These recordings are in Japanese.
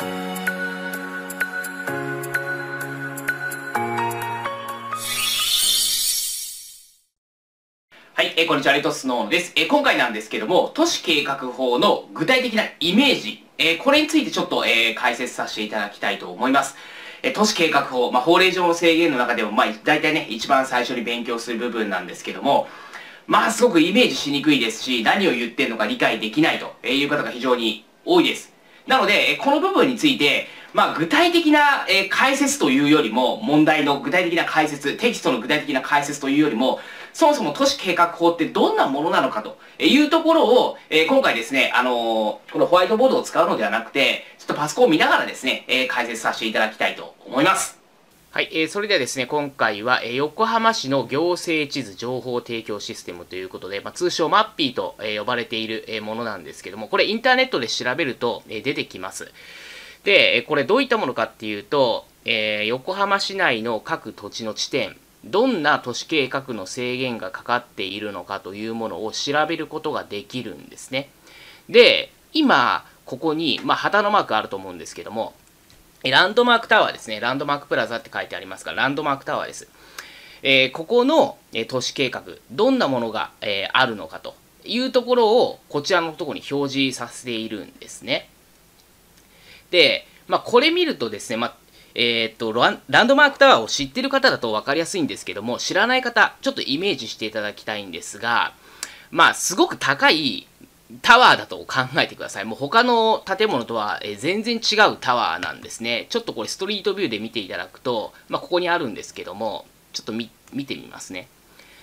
はい、えー、こんにちは、レトスノーです。えー、今回なんですけども、都市計画法の具体的なイメージ、えー、これについてちょっと、え、解説させていただきたいと思います。え、都市計画法、まあ、法令上の制限の中でも、まあ、大体ね、一番最初に勉強する部分なんですけども、まあ、すごくイメージしにくいですし、何を言ってるのか理解できないという方が非常に多いです。なので、この部分について、まあ、具体的な、え解説というよりも、問題の具体的な解説、テキストの具体的な解説というよりも、そもそも都市計画法ってどんなものなのかというところを、え今回ですね、あのこのホワイトボードを使うのではなくて、ちょっとパソコンを見ながらですね、え解説させていただきたいと思います。はい、えー、それではですね、今回は、えー、横浜市の行政地図情報提供システムということで、まあ、通称マッピーと、えー、呼ばれている、え、ものなんですけども、これインターネットで調べると、え、出てきます。で、これどういったものかっていうと、え、横浜市内の各土地の地点、どんな都市計画の制限がかかっているのかというものを調べることができるんですね。で、今、ここに、まあ、旗のマークあると思うんですけども、ランドマークタワーですね。ランドマークプラザって書いてありますから、ランドマークタワーです。えー、ここの、え、都市計画、どんなものが、えー、あるのかというところを、こちらのところに表示させているんですね。で、まあ、これ見るとですね、まあ、えっとランドマークタワーを知ってる方だと分かりやすいんですけども、知らない方、ちょっとイメージしていただきたいんですが、まあ、すごく高いタワーだと考えてください。もう他の建物とは全然違うタワーなんですね。ちょっとこれストリートビューで見ていただくと、まあ、ここにあるんですけども、ちょっと見てみますね。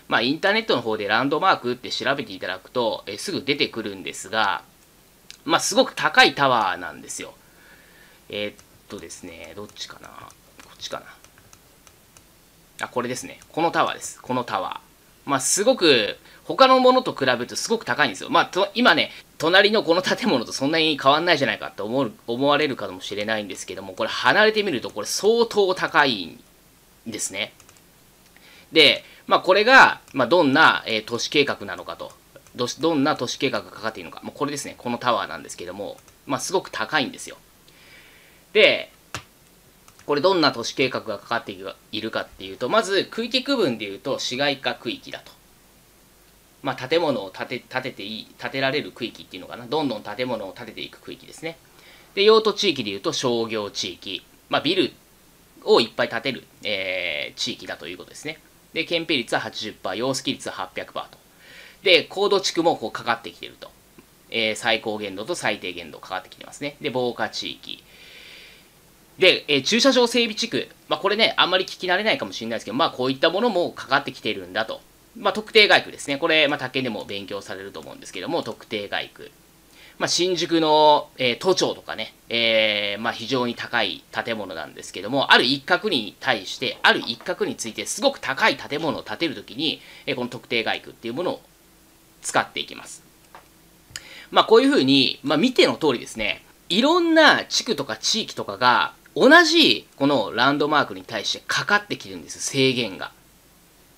まあ、インターネットの方でランドマークって調べていただくと、えすぐ出てくるんですが、まあ、すごく高いタワーなんですよ。えー、っとですね、どっちかな？こっちかな？あ、これですね。このタワーです。このタワー。まあ、すごく他のものと比べるとすごく高いんですよ。まあ、今ね、隣のこの建物とそんなに変わんないじゃないかって思う思われるかもしれないんですけども、これ離れてみるとこれ相当高いんですね。で、まあ、これが、まあ、どんな、えー、都市計画なのかと。どどんな都市計画がかかっているのか。まあ、これですね。このタワーなんですけども、まあ、すごく高いんですよ。で、これどんな都市計画がかかっているかっていうと、まず区域区分でいうと市街化区域だと。まあ、建物を建て建てていい建てられる区域っていうのかな。どんどん建物を建てていく区域ですね。で用途地域でいうと商業地域、まあ、ビルをいっぱい建てる、えー、地域だということですね。で建蔽率は80%容積率は800%と。で高度地区もこうかかってきてると、えー、最高限度と最低限度かかってきてますね。で防火地域。で、えー、駐車場整備地区、まあ、これね、あんまり聞き慣れないかもしれないですけど、まあ、こういったものもかかってきているんだと。まあ、特定外区ですね。これ、まあ、他県でも勉強されると思うんですけども、特定外区。まあ、新宿の、えー、都庁とかね、えー、まあ、非常に高い建物なんですけども、ある一角に対して、ある一角についてすごく高い建物を建てるときに、えー、この特定外区っていうものを使っていきます。まあ、こういうふうに、まあ、見ての通りですね、いろんな地区とか地域とかが、同じこのランドマークに対してかかってきてるんです、制限が。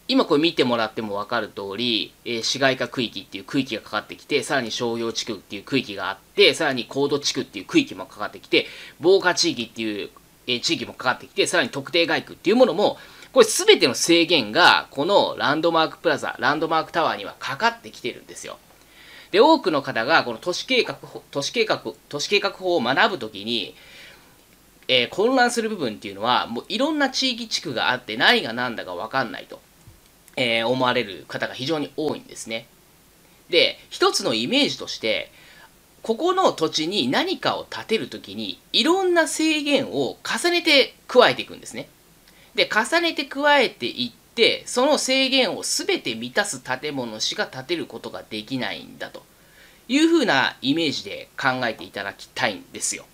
今これ見てもらっても分かる通り、えー、市街化区域っていう区域がかかってきて、さらに商業地区っていう区域があって、さらに高度地区っていう区域もかかってきて、防火地域っていう、えー、地域もかかってきて、さらに特定外区っていうものも、これ全ての制限が、このランドマークプラザ、ランドマークタワーにはかかってきてるんですよ。で、多くの方が、この都市計画、都市計画、都市計画法を学ぶときに、えー、混乱する部分っていうのは、もういろんな地域地区があって、何が何だか分かんないと。えー、思われる方が非常に多いんですね。で、一つのイメージとして、ここの土地に何かを建てるときに、いろんな制限を重ねて加えていくんですね。で、重ねて加えていって、その制限を全て満たす建物しか建てることができないんだというふうなイメージで考えていただきたいんですよ。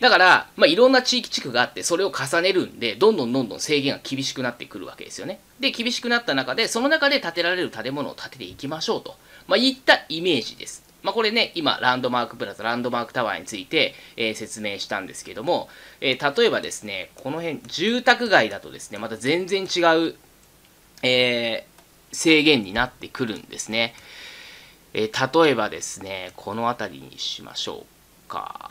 だから、まあ、いろんな地域地区があって、それを重ねるんで、どんどんどんどん制限が厳しくなってくるわけですよね。で、厳しくなった中で、その中で建てられる建物を建てていきましょうと、まあ、いったイメージです。まあ、これね、今、ランドマークプラザ、ランドマークタワーについて、えー、説明したんですけども、えー、例えばですね、この辺、住宅街だとですね、また全然違う、えー、制限になってくるんですね。え例えばですね、この辺りにしましょうか。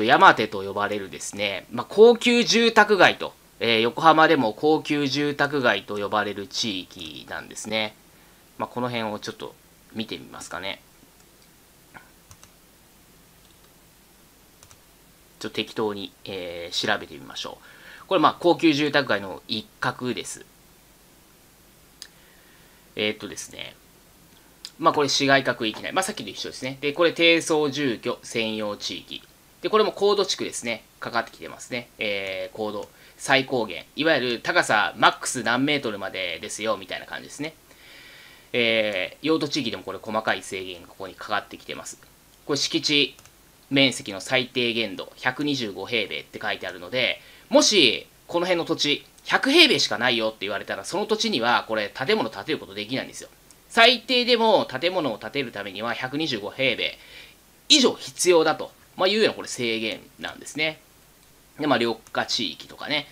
と、山手と呼ばれるですね、まあ、高級住宅街と、えー、横浜でも高級住宅街と呼ばれる地域なんですね。まあ、この辺をちょっと見てみますかね。ちょっと適当に、えー、調べてみましょう。これ、まあ、高級住宅街の一角です。えー、っとですね。まあ、これ市街化区域内。まあ、さっきと一緒ですね。で、これ低層住居専用地域。で、これも高度地区ですね。かかってきてますね。えー、高度。最高限。いわゆる高さマックス何メートルまでですよ、みたいな感じですね。えー、用途地域でもこれ細かい制限がここにかかってきてます。これ敷地面積の最低限度125平米って書いてあるので、もしこの辺の土地100平米しかないよって言われたら、その土地にはこれ建物建てることできないんですよ。最低でも建物を建てるためには125平米以上必要だと、まあ、いうようなこれ制限なんですね。で、まあ、緑化地域とかね。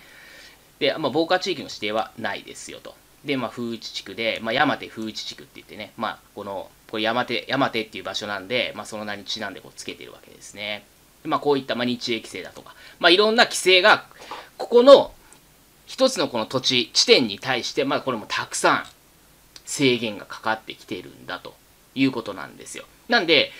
で、まあ、防火地域の指定はないですよと。で、まあ、風地地区で、まあ、山手風地地区って言ってね、まあ、この、これ山手、山手っていう場所なんで、まあ、その名にちなんでこうつけてるわけですね。まあ、こういった、まあ、日英規制だとか、まあ、いろんな規制が、ここの一つのこの土地、地点に対して、まあ、これもたくさん制限がかかってきてるんだということなんですよ。なんで、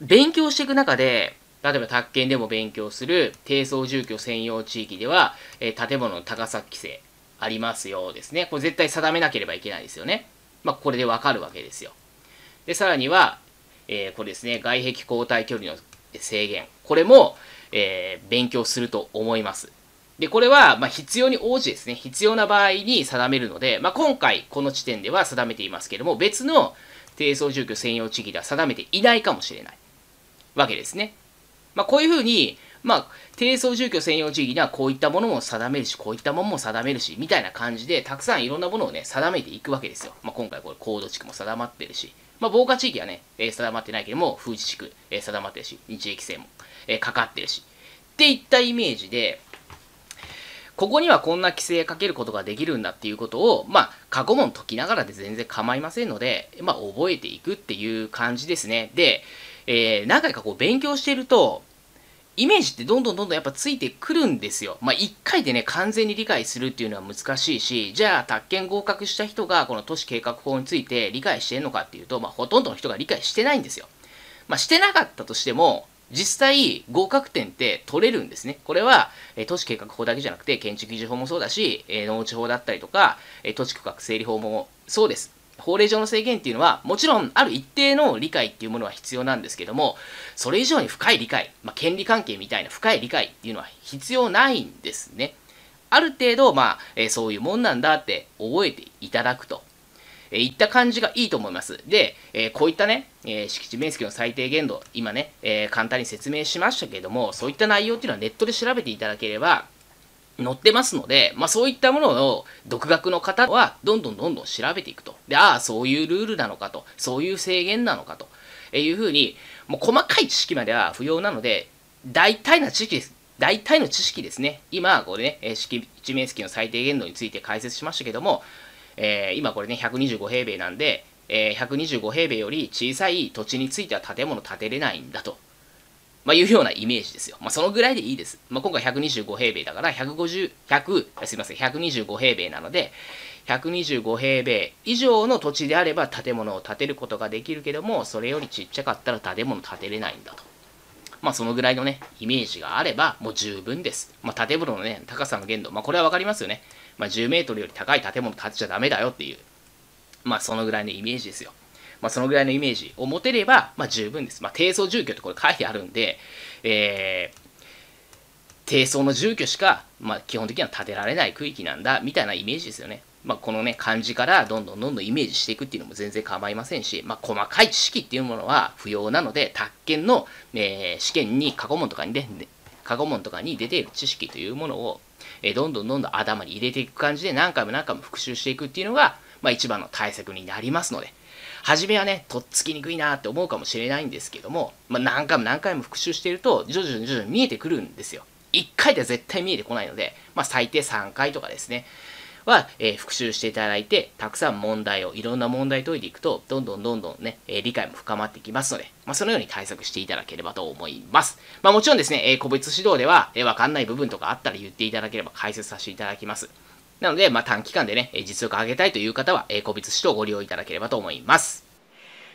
勉強していく中で、例えば宅建でも勉強する低層住居専用地域では、えー、建物の高さ規制、ありますよですね。これ絶対定めなければいけないですよね。まあ、これでわかるわけですよ。で、さらには、えー、これですね、外壁交代距離の制限。これも、えー、勉強すると思います。で、これは、まあ、必要に応じですね、必要な場合に定めるので、まあ、今回、この地点では定めていますけれども、別の低層住居専用地域では定めていないかもしれないわけですね。まあ、こういうふうに、まあ、低層住居専用地域にはこういったものも定めるし、こういったものも定めるし、みたいな感じで、たくさんいろんなものをね、定めていくわけですよ。まあ、今回これ、高度地区も定まってるし、まあ、防火地域はね、えー、定まってないけども、風地地区、えー、定まってるし、日英規制も、えー、かかってるし、っていったイメージで、ここにはこんな規制かけることができるんだっていうことを、まあ、過去問解きながらで全然構いませんので、まあ、覚えていくっていう感じですね。で、えー、何回かこう勉強してると、イメージってどんどんどんどんやっぱついてくるんですよ。まあ、1回でね、完全に理解するっていうのは難しいし、じゃあ、宅建合格した人がこの都市計画法について理解してるのかっていうと、まあ、ほとんどの人が理解してないんですよ。まあ、してなかったとしても、実際合格点って取れるんですね。これは、え都市計画法だけじゃなくて、建築基準法もそうだし、え農地法だったりとか、え都市区画整理法もそうです。法令上の制限っていうのは、もちろんある一定の理解っていうものは必要なんですけども、それ以上に深い理解、まあ、権利関係みたいな深い理解っていうのは必要ないんですね。ある程度、まあ、えー、そういうもんなんだって覚えていただくと。えー、いった感じがいいと思います。で、えー、こういったね、え、敷地面積の最低限度、今ね、え簡単に説明しましたけども、そういった内容っていうのはネットで調べていただければ、載ってますので、まあ、そういったものを独学の方はどんどんどんどん調べていくと。で、ああ、そういうルールなのかと、そういう制限なのかというふうに、もう細かい知識までは不要なので、大体な知識です。大体の知識ですね。今、これね、敷地面積の最低限度について解説しましたけども、えー、今これね、125平米なんで、えー、125平米より小さい土地については建物建てれないんだと。まあ、いうようなイメージですよ。まあ、そのぐらいでいいです。まあ、今回125平米だから、150、100、すみません、125平米なので、125平米以上の土地であれば建物を建てることができるけども、それよりちっちゃかったら建物建てれないんだと。まあ、そのぐらいのね、イメージがあれば、もう十分です。まあ、建物のね、高さの限度、まあ、これはわかりますよね。まあ、10メートルより高い建物建てちゃダメだよっていう、まあ、そのぐらいのイメージですよ。まあ、そのぐらいのイメージを持てれば、まあ、十分です。まあ、低層住居ってこれ書いてあるんで、えー、低層の住居しか、まあ、基本的には建てられない区域なんだ、みたいなイメージですよね。まあ、このね、漢字からどんどんどんどんイメージしていくっていうのも全然構いませんし、まあ、細かい知識っていうものは不要なので、宅建の、えー、試験に過去問とかにね、過去問とかに出ている知識というものを、えー、どんどんどんどん頭に入れていく感じで何回も何回も復習していくっていうのが、まあ、一番の対策になりますので、初めはね、とっつきにくいなって思うかもしれないんですけども、まあ、何回も何回も復習していると、徐々に徐々に見えてくるんですよ。1回では絶対見えてこないので、まあ、最低3回とかですね、は、えー、復習していただいて、たくさん問題を、いろんな問題解いていくと、どんどんどんどんね、えー、理解も深まってきますので、まあ、そのように対策していただければと思います。まあ、もちろんですね、えー、個別指導では、えー、わかんない部分とかあったら言っていただければ解説させていただきます。なので、まあ、短期間でね、実力上げたいという方は、えー、個別指導をご利用いただければと思います。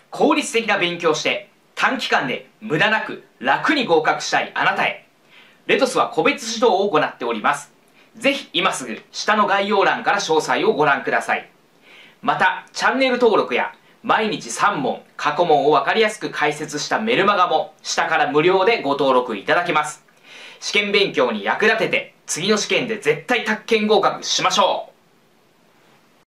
効率的な勉強をして、短期間で無駄なく楽に合格したいあなたへ。レトスは個別指導を行っております。ぜひ今すぐ下の概要欄から詳細をご覧ください。また、チャンネル登録や毎日3問、過去問をわかりやすく解説したメルマガも下から無料でご登録いただけます。試験勉強に役立てて次の試験で絶対宅建合格しましょう。